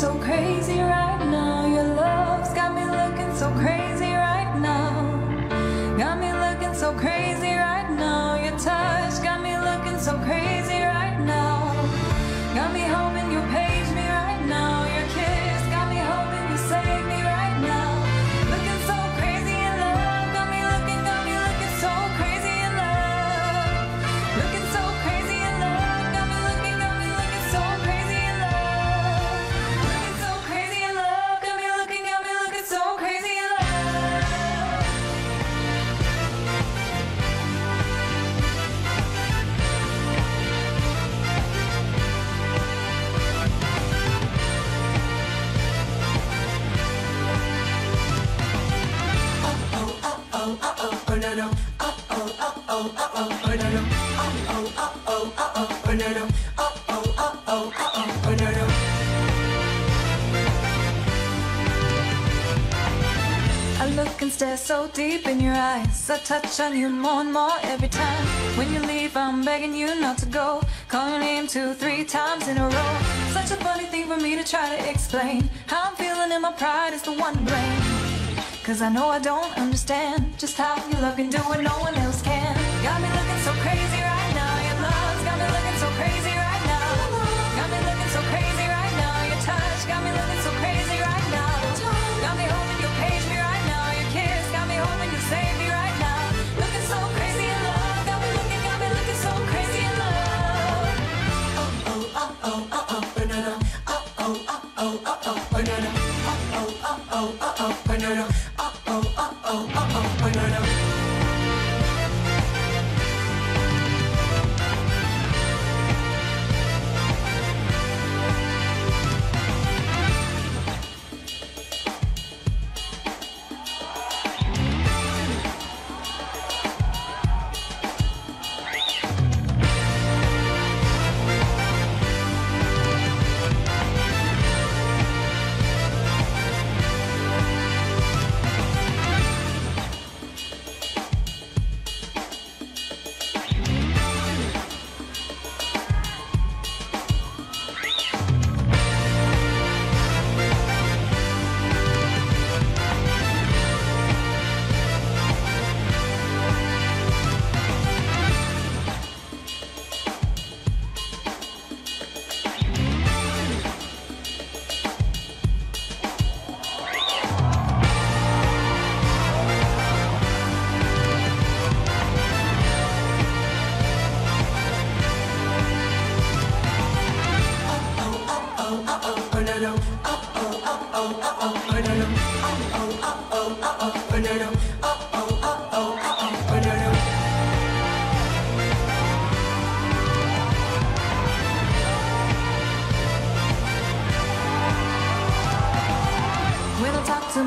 so crazy right now. I look and stare so deep in your eyes. I touch on you more and more every time. When you leave, I'm begging you not to go. Call your name two, three times in a row. Such a funny thing for me to try to explain. How I'm feeling in my pride is the one blame. Cause I know I don't understand just how you love can do what no one else can. When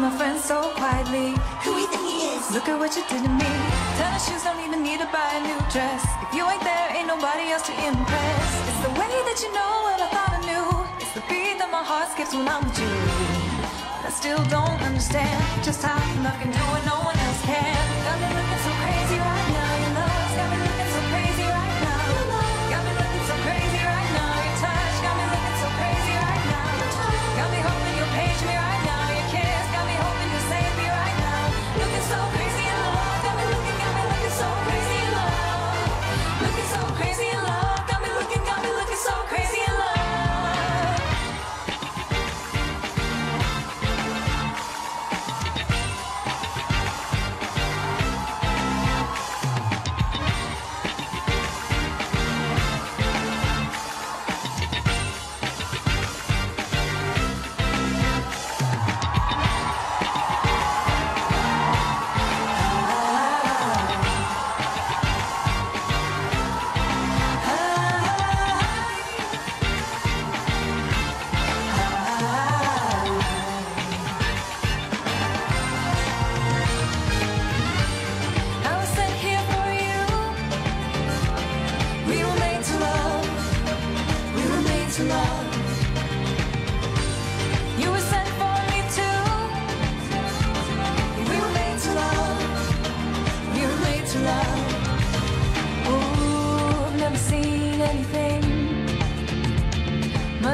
my friends so quietly, Who do you think he is? look at what you did to me. Tennis shoes don't even need to buy a new dress. If you ain't there, ain't nobody else to impress. It's the way that you know what I thought I knew. It's the beat that my heart skips when I'm with you. But I still don't understand just how love can do what no one else can.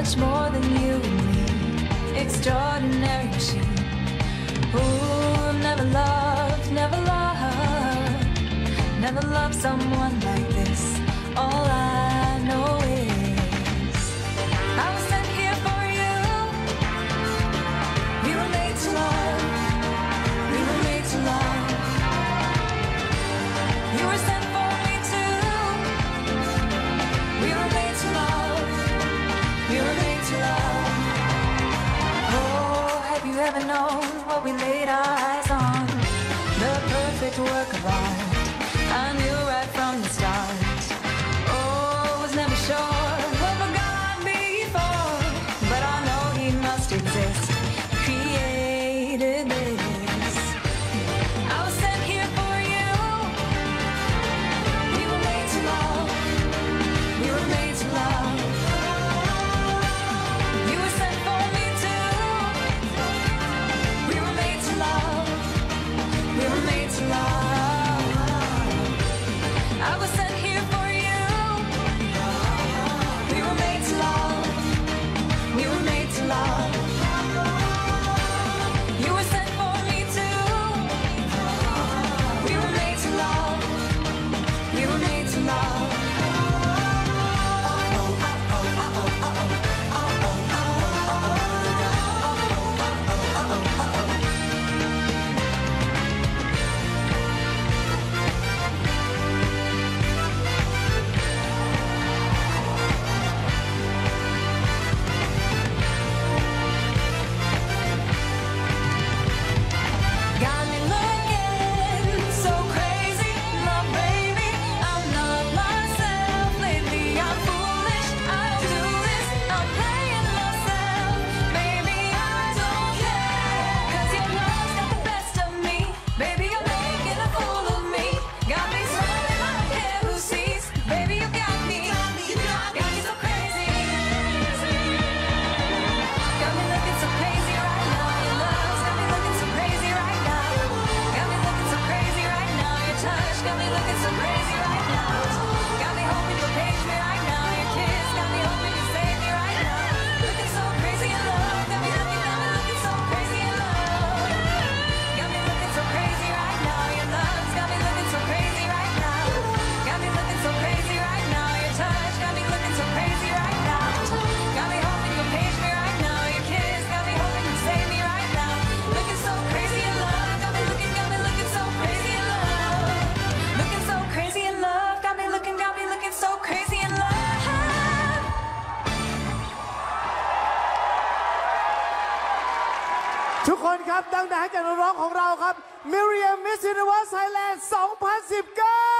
much more than you and me. Extraordinary machine. Ooh, never loved, never loved, never loved someone like never known what we laid our eyes ดังๆให้กับน้องๆของเราครับ Miriam Miss Universe Thailand 2019